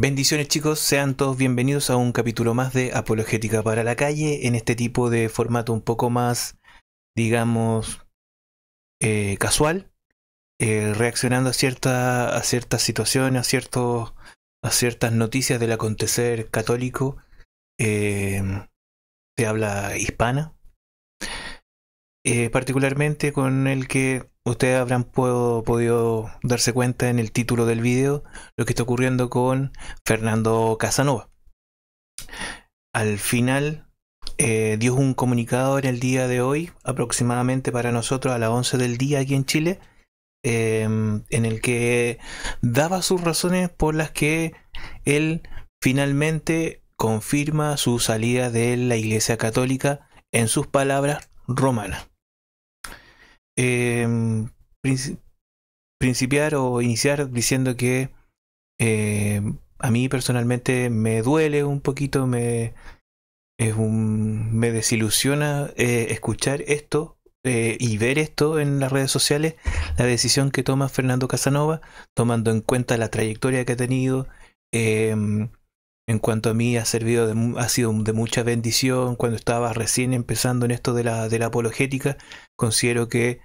Bendiciones chicos, sean todos bienvenidos a un capítulo más de Apologética para la calle en este tipo de formato un poco más, digamos, eh, casual, eh, reaccionando a, cierta, a ciertas situaciones, a, ciertos, a ciertas noticias del acontecer católico. Eh, de habla hispana, eh, particularmente con el que ustedes habrán puedo- podido darse cuenta en el título del video lo que está ocurriendo con Fernando Casanova. Al final eh, dio un comunicado en el día de hoy, aproximadamente para nosotros a las 11 del día aquí en Chile, eh, en el que daba sus razones por las que él finalmente confirma su salida de la Iglesia Católica en sus palabras romanas. Princi- principiar o iniciar diciendo que eh, a mí personalmente me duele un poquito, me, me desilusiona eh, escuchar esto eh, y ver esto en las redes sociales, la decisión que toma Fernando Casanova, tomando en cuenta la trayectoria que ha tenido. eh, en cuanto a mí ha servido de, ha sido de mucha bendición cuando estaba recién empezando en esto de la, de la apologética. Considero que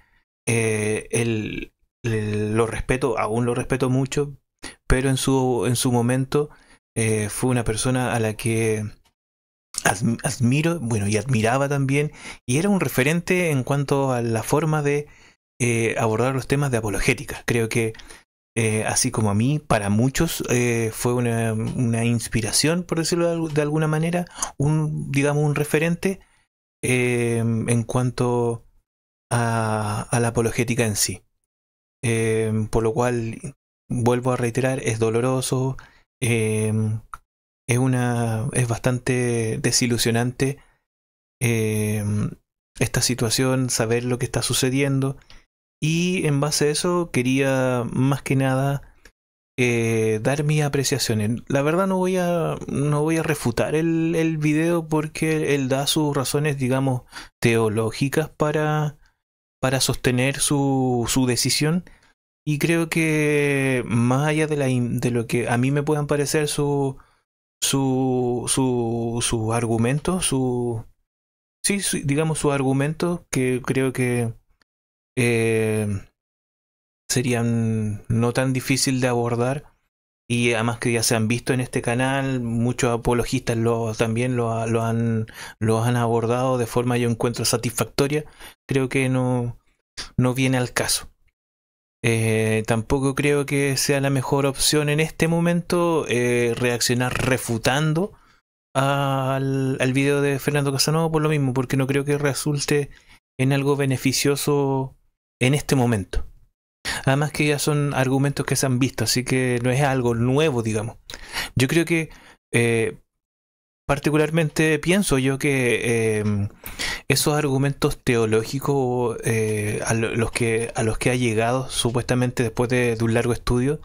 eh, él lo respeto, aún lo respeto mucho, pero en su, en su momento eh, fue una persona a la que adm- admiro, bueno, y admiraba también, y era un referente en cuanto a la forma de eh, abordar los temas de apologética. Creo que eh, así como a mí, para muchos fue una, una inspiración, por decirlo de, al- de alguna manera, un, digamos, un referente en cuanto a, la apologética en sí. Eh, por lo cual, vuelvo a reiterar, es doloroso, eh, es una, es bastante desilusionante eh, esta situación, saber lo que está sucediendo. Y en base a eso quería más que nada eh, dar mis apreciaciones. La verdad no voy a, no voy a refutar el, el video porque él da sus razones, digamos, teológicas para, para sostener su, su decisión. Y creo que más allá de, la, de lo que a mí me puedan parecer su, su, su, su argumento, su, sí, digamos su argumento, que creo que eh, serían no tan difícil de abordar y además que ya se han visto en este canal, muchos apologistas lo, también lo, lo han, lo han abordado de forma yo encuentro satisfactoria, creo que no, no viene al caso. Eh, tampoco creo que sea la mejor opción en este momento eh, reaccionar refutando al, al video de Fernando Casanova por lo mismo, porque no creo que resulte en algo beneficioso en este momento. Además que ya son argumentos que se han visto, así que no es algo nuevo, digamos. Yo creo que eh, particularmente pienso yo que eh, esos argumentos teológicos eh, a lo- los que ha llegado supuestamente después de, un largo estudio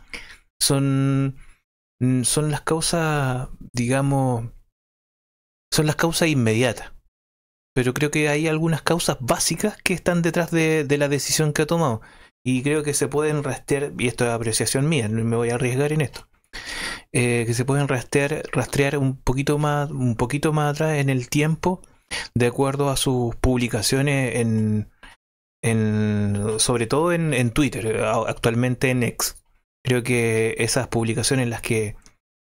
son mm, son las causas, digamos, son las causas inmediatas. Pero creo que hay algunas causas básicas que están detrás de, de la decisión que ha tomado. Y creo que se pueden rastrear, y esto es apreciación mía, no me voy a arriesgar en esto, eh, que se pueden rastrear, rastrear un poquito más, un poquito más atrás en el tiempo, de acuerdo a sus publicaciones en, en sobre todo en, en Twitter, actualmente en X. Creo que esas publicaciones en las que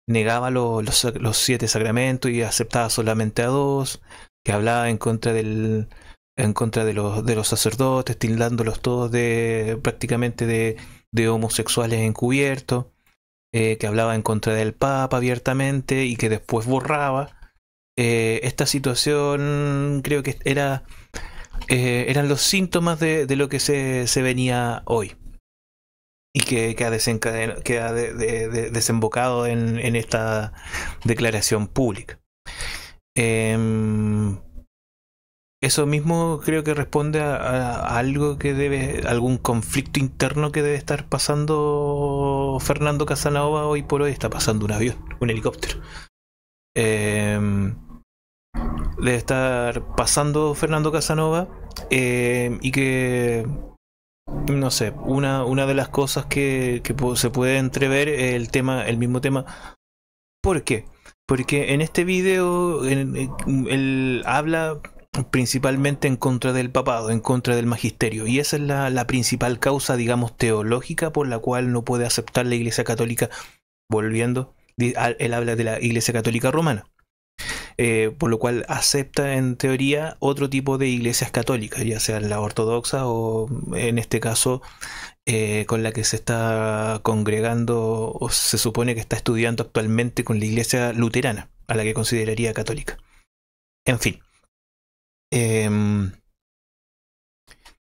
negaba lo- los, los siete sacramentos y aceptaba solamente a dos, que hablaba en contra del en contra de los de los sacerdotes, tildándolos todos de prácticamente de, de homosexuales encubiertos, eh, que hablaba en contra del Papa abiertamente y que después borraba. Eh, esta situación creo que era eh, eran los síntomas de, de lo que se, se venía hoy y que, que ha, que ha de- de- de- desembocado en, en esta declaración pública. Em, eso mismo creo que responde a, algo que debe, algún conflicto interno que debe estar pasando Fernando Casanova hoy por hoy. Está pasando un avión, un helicóptero. Em, debe estar pasando Fernando Casanova em, y que no sé, una, una de las cosas que, que se puede entrever es el tema, el mismo tema ¿Por qué? Porque en este video él habla principalmente en contra del papado, en contra del magisterio. Y esa es la, principal causa, digamos, teológica por la cual no puede aceptar la Iglesia Católica. Volviendo, él habla de la Iglesia Católica Romana. Eh, por lo cual acepta en teoría otro tipo de iglesias católicas, ya sea la ortodoxa o en este caso eh, con la que se está congregando o se supone que está estudiando actualmente con la iglesia luterana, a la que consideraría católica. En fin, Em,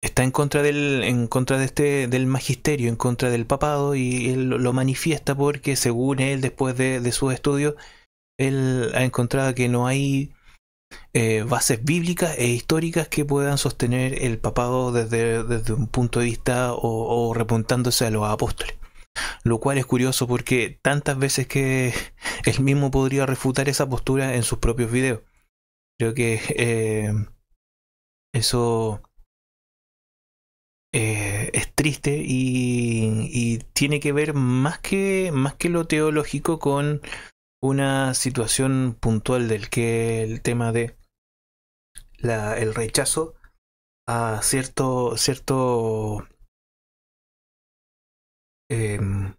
está en contra del en contra de este del magisterio en contra del papado y él lo manifiesta porque según él después de, de sus estudios él ha encontrado que no hay eh, bases bíblicas e históricas que puedan sostener el papado desde, desde un punto de vista o, repuntándose a los apóstoles. Lo cual es curioso porque tantas veces que él mismo podría refutar esa postura en sus propios videos. Creo que eh, eso eh, es triste y, tiene que ver más que, más que lo teológico con una situación puntual del que el tema de el rechazo a cierto cierto em,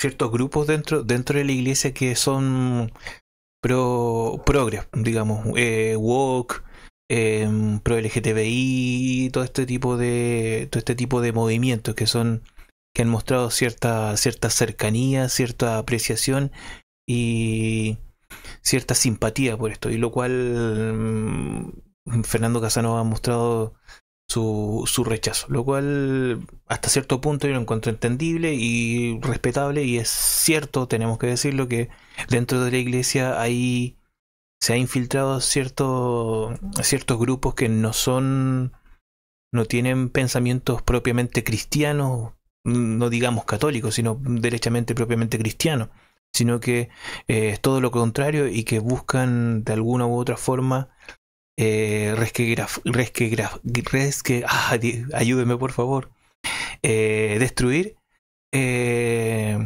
ciertos grupos dentro dentro de la iglesia que son pro progres, digamos, eh, woke, em, pro LGTBI, todo este tipo de todo este tipo de movimientos que son que han mostrado cierta cierta cercanía, cierta apreciación y cierta simpatía por esto, y lo cual mm, Fernando Casanova ha mostrado su, su rechazo, lo cual hasta cierto punto yo lo encuentro entendible y respetable y es cierto, tenemos que decirlo, que dentro de la iglesia hay se ha infiltrado cierto, ciertos grupos que no son no tienen pensamientos propiamente cristianos, no digamos católicos, sino derechamente propiamente cristianos, sino que eh, es todo lo contrario y que buscan de alguna u otra forma eh, ah, ayúdeme por favor, eh, destruir eh,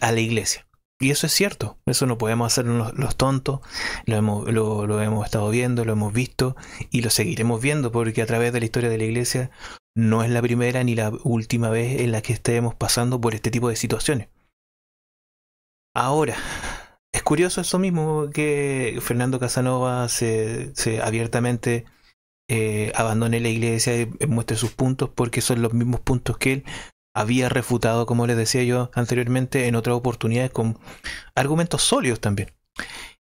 a la iglesia. Y eso es cierto, eso no podemos hacer los, tontos, lo hemos, estado viendo, lo hemos visto y lo seguiremos viendo porque a través de la historia de la iglesia no es la primera ni la última vez en la que estemos pasando por este tipo de situaciones. Ahora, es curioso eso mismo que Fernando Casanova se, abiertamente eh, abandone la iglesia y muestre sus puntos porque son los mismos puntos que él había refutado, como les decía yo anteriormente, en otras oportunidades con argumentos sólidos también.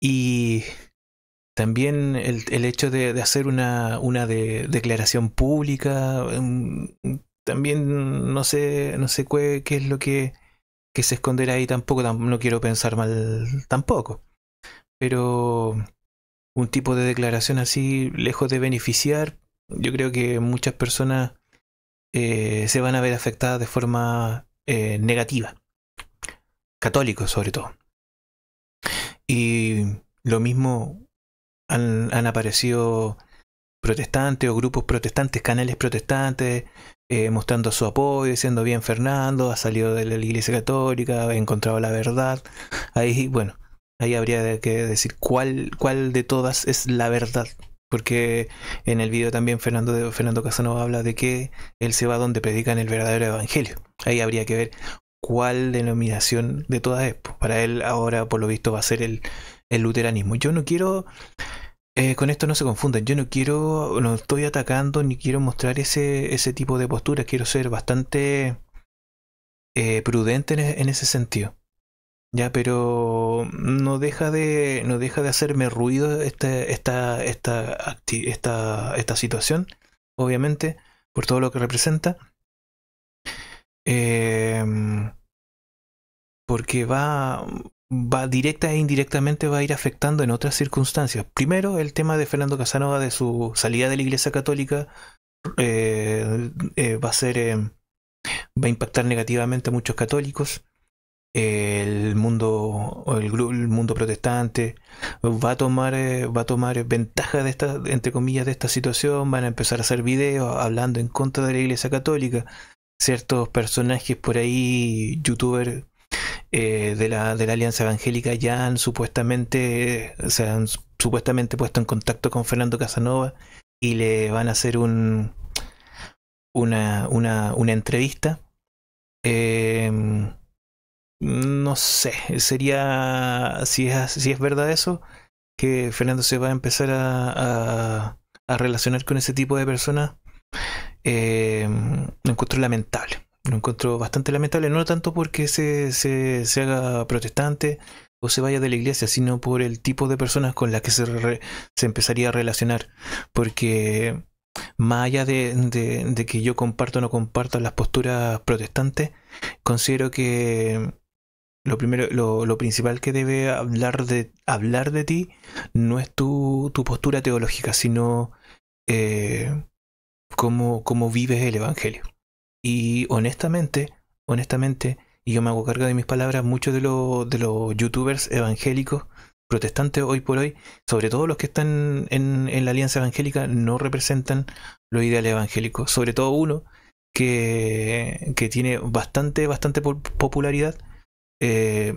Y también el, hecho de, hacer una, una declaración pública, mm, también no sé, no sé qué, qué es lo que que se esconderá ahí tampoco, no quiero pensar mal tampoco. Pero un tipo de declaración así, lejos de beneficiar, yo creo que muchas personas eh, se van a ver afectadas de forma eh, negativa. Católicos sobre todo. Y lo mismo han, han aparecido protestantes o grupos protestantes, canales protestantes, eh, mostrando su apoyo, diciendo bien Fernando, ha salido de la Iglesia Católica, ha encontrado la verdad. Ahí, bueno, ahí habría que decir cuál, cuál de todas es la verdad. Porque en el video también Fernando, Fernando Casanova habla de que él se va donde predican el verdadero evangelio. Ahí habría que ver cuál denominación de todas es. Para él ahora, por lo visto, va a ser el, el luteranismo. Yo no quiero eh, con esto no se confunden. Yo no quiero, no estoy atacando ni quiero mostrar ese, ese tipo de posturas. Quiero ser bastante eh, prudente e, en, ese sentido. Ya, pero no deja de, no deja de hacerme ruido este, esta, esta, esta, esta situación, obviamente, por todo lo que representa. Em, porque va, va directa e indirectamente va a ir afectando en otras circunstancias. Primero, el tema de Fernando Casanova de su salida de la Iglesia Católica eh, eh, va a ser eh, va a impactar negativamente a muchos católicos. El mundo, el, el mundo protestante va a tomar, va a tomar ventaja de esta, entre comillas, de esta situación. Van a empezar a hacer videos hablando en contra de la Iglesia Católica. Ciertos personajes por ahí, youtubers de, la, de la Alianza Evangélica ya han supuestamente, se han supuestamente puesto en contacto con Fernando Casanova y le van a hacer un, una, una, una entrevista. No sé, sería, si es, si es verdad eso, que Fernando se va a empezar a, a, relacionar con ese tipo de personas, em, lo encuentro lamentable. Lo encuentro bastante lamentable, no tanto porque se, se, se haga protestante o se vaya de la iglesia, sino por el tipo de personas con las que se, se empezaría a relacionar. Porque más allá de, de, que yo comparto o no comparto las posturas protestantes, considero que lo primero, lo, lo, principal que debe hablar de, hablar de ti no es tu, tu postura teológica, sino eh, cómo, cómo vives el Evangelio. Y honestamente, honestamente, y yo me hago cargo de mis palabras, muchos de, los de los youtubers evangélicos protestantes hoy por hoy, sobre todo los que están en, en la alianza evangélica, no representan los ideales evangélicos. Sobre todo uno que, que tiene bastante, bastante popularidad. Eh,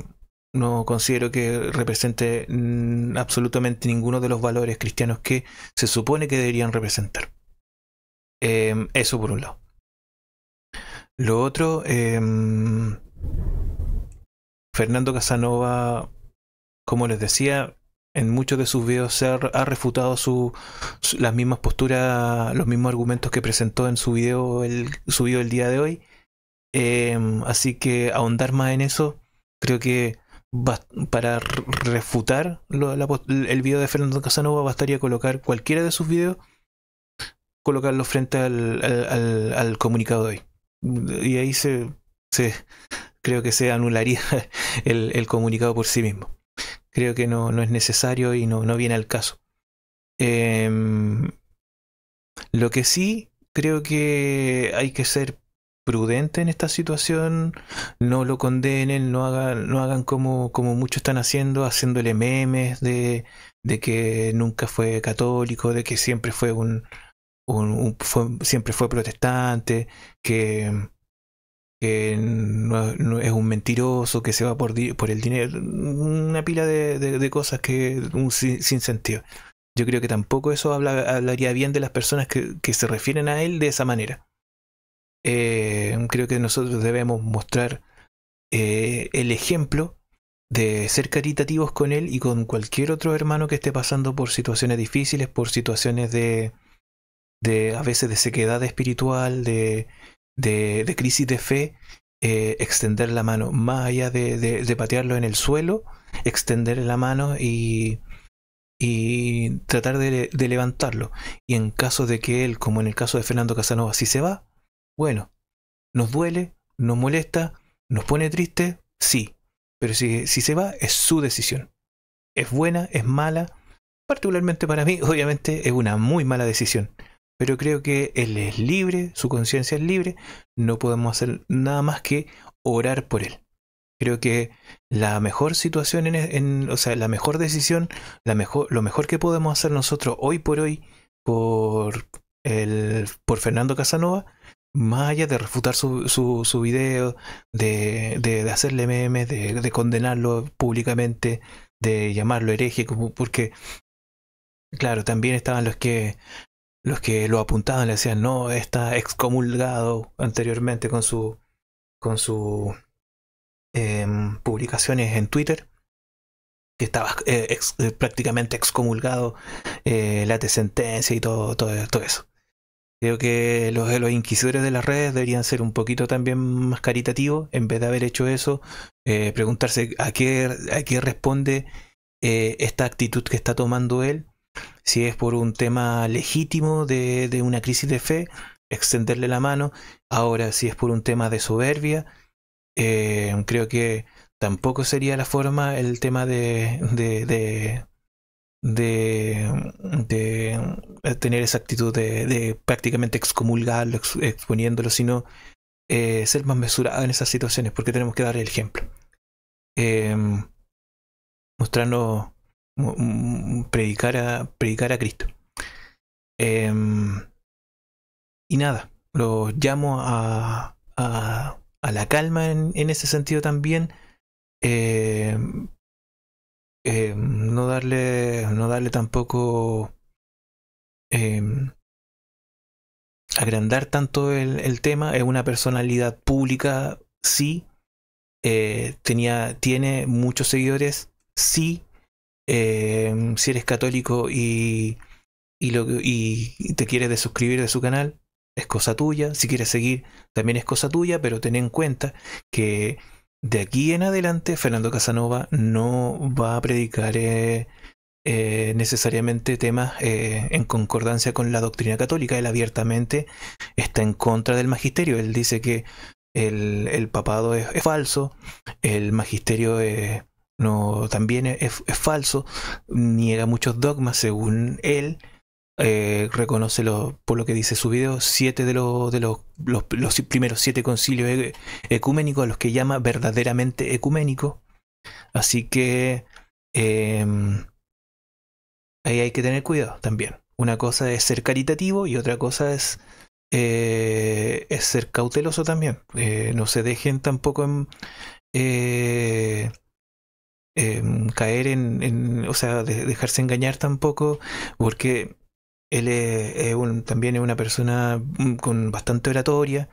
no considero que represente absolutamente ninguno de los valores cristianos que se supone que deberían representar. Eh, eso por un lado. Lo otro, eh, Fernando Casanova como les decía, en muchos de sus videos ha, refutado su, las mismas posturas, los mismos argumentos que presentó en su video el, subido el día de hoy. Em, así que ahondar más en eso, creo que para refutar el video de Fernando Casanova bastaría colocar cualquiera de sus videos, colocarlo frente al, comunicado de hoy. Y ahí se, se creo que se anularía el comunicado por sí mismo creo que no, no es necesario y no, no viene al caso. Em, lo que sí creo que hay que ser prudente en esta situación, no lo condenen, no hagan, no hagan como, como muchos están haciendo, haciéndole memes de, de que nunca fue católico, de que siempre fue un, un, siempre fue protestante, que que no, es un mentiroso, que se va por, por el dinero, una pila de, de, cosas que un, sin, sentido. Yo creo que tampoco eso hablaría bien de las personas que, que, se refieren a él de esa manera. Eh, creo que nosotros debemos mostrar eh, el ejemplo de ser caritativos con él y con cualquier otro hermano que esté pasando por situaciones difíciles, por situaciones de, a veces de sequedad espiritual, de, de, crisis de fe, eh, extender la mano, más allá de, de, patearlo en el suelo, extender la mano y, y tratar de, levantarlo. Y en caso de que él, como en el caso de Fernando Casanova, si se va, bueno, nos duele, nos molesta, nos pone triste, sí, pero si, si se va, es su decisión. Es buena, es mala, particularmente para mí, obviamente es una muy mala decisión pero creo que él es libre, su conciencia es libre, no podemos hacer nada más que orar por él. Creo que la mejor situación, en, o sea, la mejor decisión, la mejor, lo mejor que podemos hacer nosotros hoy por hoy por, el, por Fernando Casanova, más allá de refutar su, su, su video, de, de, hacerle memes, de, de, condenarlo públicamente, de llamarlo hereje, porque, claro, también estaban los que los que lo apuntaban le decían, no, está excomulgado anteriormente con su con sus em, publicaciones en Twitter, que estaba eh, eh, prácticamente excomulgado, eh, la de sentencia y todo, todo, todo, eso. Creo que los, los inquisidores de las redes deberían ser un poquito también más caritativos, en vez de haber hecho eso, preguntarse a qué, a qué responde esta actitud que está tomando él si es por un tema legítimo de, de, una crisis de fe, extenderle la mano. Ahora, si es por un tema de soberbia, eh, creo que tampoco sería la forma el tema de, de, de, tener esa actitud de, prácticamente excomulgarlo, exponiéndolo, sino eh, ser más mesurado en esas situaciones, porque tenemos que dar el ejemplo. Eh, predicar a, predicar a Cristo. Em, y nada, los llamo a, a, la calma en, ese sentido también. eh, no darle no darle tampoco eh, agrandar tanto el, el, tema es una personalidad pública sí tenía tiene muchos seguidores sí si eres católico y y, lo, y te quieres desuscribir de su canal es cosa tuya si quieres seguir también es cosa tuya pero ten en cuenta que de aquí en adelante Fernando Casanova no va a predicar eh, eh, necesariamente temas eh, en concordancia con la doctrina católica. Él abiertamente está en contra del magisterio. Él dice que el, papado es, falso, el magisterio no, también es falso, niega muchos dogmas según él eh, reconoce por lo que dice su video, siete de, lo, de los, primeros siete concilios e, ecuménicos, a los que llama verdaderamente ecuménicos. Así que eh, ahí hay que tener cuidado también. Una cosa es ser caritativo y otra cosa es, eh, ser cauteloso también. Eh, no se dejen tampoco en, eh, caer en, o sea, de, dejarse engañar tampoco, porque él es, también es una persona mm, con bastante oratoria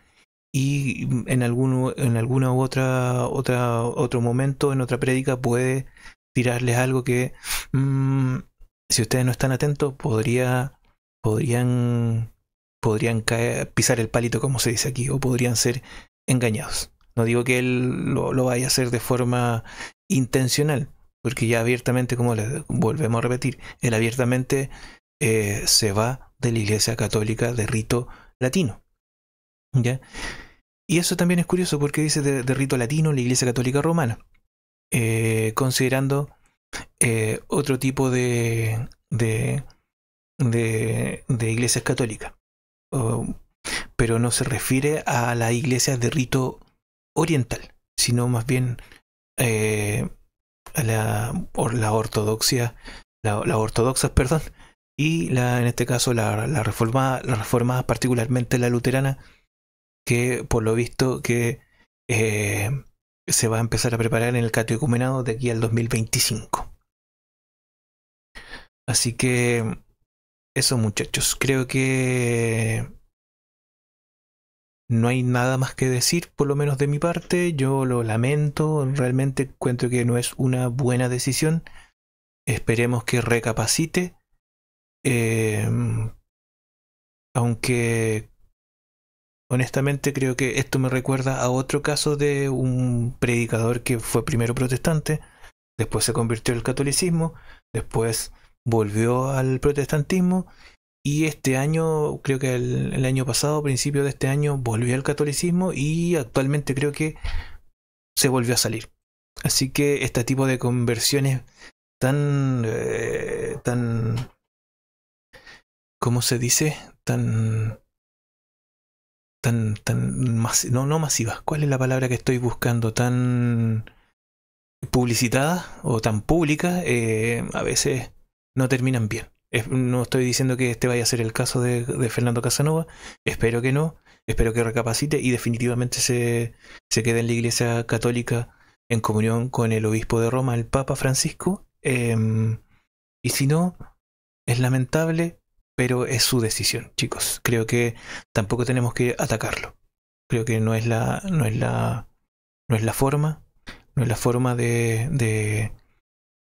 y en, algún, en alguna u otra, otra otro momento, en otra prédica, puede tirarles algo que, mmm, si ustedes no están atentos, podría, podrían, podrían pisar el palito, como se dice aquí, o podrían ser engañados. No digo que él lo, lo vaya a hacer de forma intencional, porque ya abiertamente, como les volvemos a repetir, él abiertamente eh, se va de la Iglesia Católica de rito latino. ¿Ya? Y eso también es curioso porque dice de, rito latino la Iglesia Católica Romana, eh, considerando eh, otro tipo de, de, de, iglesias católicas. Pero no se refiere a la iglesia de rito oriental, sino más bien a la, la ortodoxia, la, la ortodoxa, perdón, y la, en este caso la, reformada, la reformada particularmente la luterana, que por lo visto que eh, se va a empezar a preparar en el catecumenado de aquí al 2025. Así que eso muchachos, creo que no hay nada más que decir, por lo menos de mi parte. Yo lo lamento, realmente encuentro que no es una buena decisión. Esperemos que recapacite eh, aunque honestamente creo que esto me recuerda a otro caso de un predicador que fue primero protestante, después se convirtió al catolicismo, después volvió al protestantismo y este año, creo que el, el año pasado, principio de este año, volvió al catolicismo y actualmente creo que se volvió a salir. Así que este tipo de conversiones tan, eh, tan ¿cómo se dice? Tan, tan, tan, no, no masivas. ¿Cuál es la palabra que estoy buscando? Tan publicitada o tan pública, eh, a veces no terminan bien. No estoy diciendo que este vaya a ser el caso de, Fernando Casanova, espero que no, espero que recapacite y definitivamente se, se quede en la Iglesia Católica en comunión con el obispo de Roma, el Papa Francisco. Eh, y si no, es lamentable, pero es su decisión, chicos. Creo que tampoco tenemos que atacarlo. Creo que no es la, no es la, no es la forma, no es la forma de, de,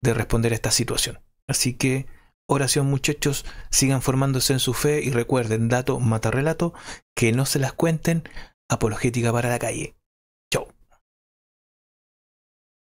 de responder a esta situación. Así que oración muchachos, sigan formándose en su fe y recuerden, dato mata relato, que no se las cuenten, apologética para la calle.